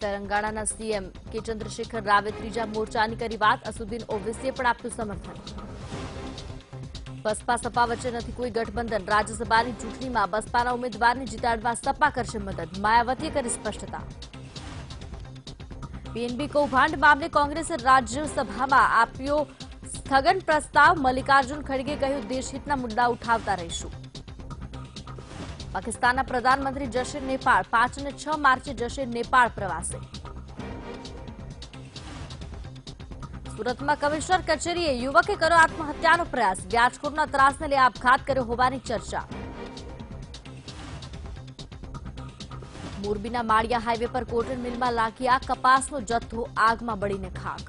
તેલંગાણાના CM કે ચંદ્રશેખર રાવે ત્રીજા મોરચાની કરી વાત. અસુદ્દીન ઓવેસીએ પણ આપ્યું સમર્થન. બસપા સપા વચ્ચે નથી કોઈ ગઠબંધન. રાજ્યસભાની ચૂંટણીમાં બસપાના ઉમેદવારને જીતાડવા સપા કરશે મદદ. માયાવતીએ કરી સ્પષ્ટતા. પીએનબી કૌભાંડ મામલે કોંગ્રેસે રાજ્યસભામાં આપ્યો સ્થગન પ્રસ્તાવ. મલ્લિકાર્જુન ખડગે કહ્યું, દેશહિતના મુદ્દા ઉઠાવતા રહીશું. પાકિસ્તાનના પ્રધાનમંત્રી જશે નેપાળ પાંચ અને છ માર્ચે જશે નેપાળ પ્રવાસે. સુરતમાં કમિશનર કચેરીએ યુવકે કર્યો આત્મહત્યાનો પ્રયાસ. વ્યાજખોરના ત્રાસને લઈ આપઘાત કર્યો હોવાની ચર્ચા. મોરબીના માળિયા હાઈવે પર કોટન મિલમાં લાગી આ કપાસનો જથ્થો આગમાં બળીને ખાખ